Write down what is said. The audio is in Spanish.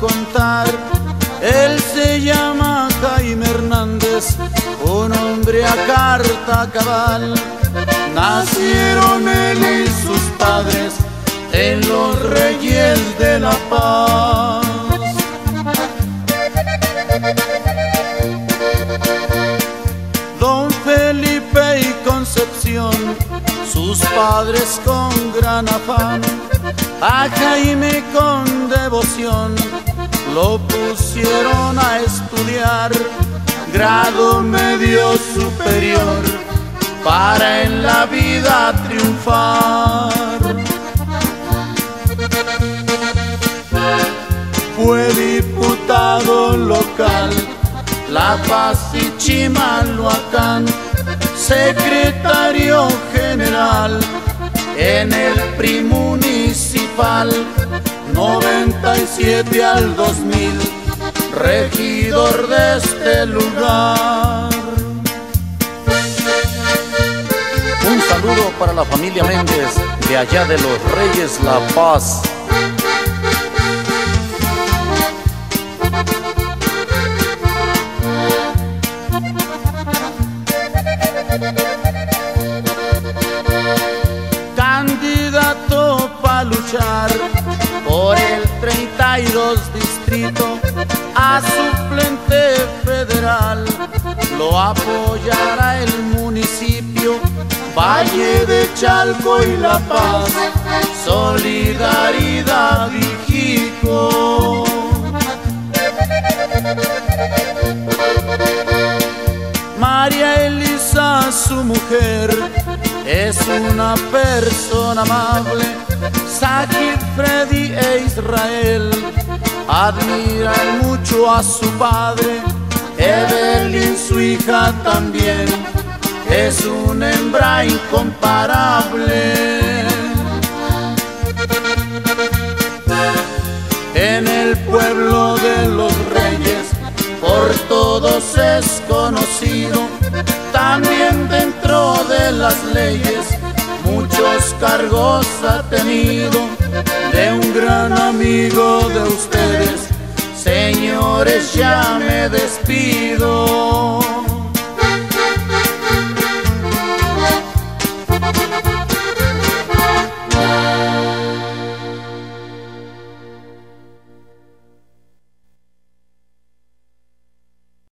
contar. Él se llama Jaime Hernández, un hombre a carta cabal. Nacieron él y sus padres en los Reyes de la Paz. Don Felipe y Concepción, sus padres con gran afán, a Jaime con devoción lo pusieron a estudiar. Grado medio superior para en la vida triunfar. Fue diputado local, La Paz y Chimalhuacán, secretario general en el PRI municipal 97 al 2000, regidor de este lugar. Un saludo para la familia Méndez de allá de los Reyes La Paz. Por el 32 distrito a suplente federal. Lo apoyará el municipio Valle de Chalco y La Paz. Solidaridad Vijico María Elisa su mujer es una persona amable Sajid, Freddy e Israel admiran mucho a su padre. Evelyn, su hija también, es una hembra incomparable. En el pueblo de los reyes, por todos es conocido, también de las leyes muchos cargos ha tenido de un gran amigo de ustedes. Señores, ya me despido.